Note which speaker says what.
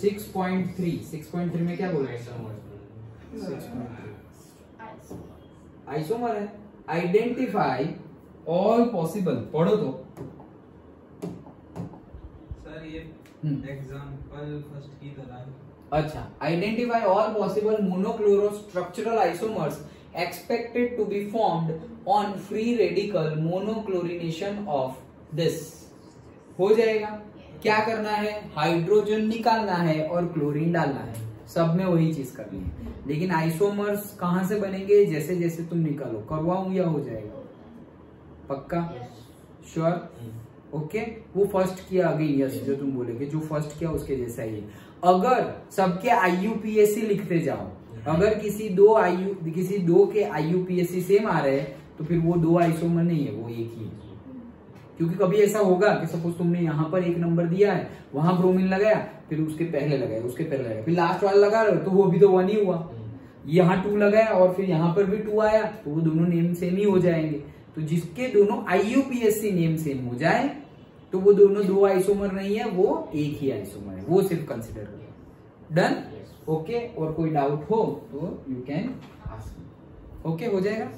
Speaker 1: Six point three six point three में क्या बोल रहे हैं आइसोमर है। आइडेंटिफाई ऑल पॉसिबल पढ़ो तो।
Speaker 2: सर ये
Speaker 1: हम्म।
Speaker 2: एग्जांपल फ़र्स्ट की तरह है।
Speaker 1: अच्छा। Identify all possible monochloro structural isomers expected to be formed on free radical monochlorination of this. हो जाएगा। क्या करना है? हाइड्रोजन निकालना है और क्लोरीन डालना है। सब में वही चीज़ करनी है लेकिन आइसोमर्स कहाँ से बनेंगे? जैसे जैसे तुम निकालो। करवाऊं या हो जाएगा? पक्का? श्योर ओके वो फ़र्स्ट किया अगेन यस जो तुम बोलेगे। जो फ़र्स्ट किया उसके जैसा ही है। अगर सबके आईयूपीएससी लिखते जाओ अगर किसी दो आयु किसी दो के आईयूपीएससी सेम आ रहे हैं तो फिर वो दो आइसोमर नहीं है वो एक ही है। क्योंकि कभी ऐसा होगा कि सपोज़ तुमने यहाँ पर एक नंबर दिया है वहाँ ब्रोमीन लगाया फिर उसके पहले लगाया उसके पहले लगाया फिर लास्ट वाला लगा रहे हो तो वो भी तो वन ही हुआ। यहाँ टू लगाया और फिर यहाँ पर भी टू आया तो वो दोनों नेम सेम ही हो जाएँगे। तो जिसके दोनों आईयूपीएससी नेम सेम हो जाए तो वो दोनों दो आइसोमर नहीं है वो एक ही आइसोमर है वो सिर्फ़ कंसिडर करो डन ओके और कोई डाउट हो तो यू कैन आस्क ओके हो जाएगा?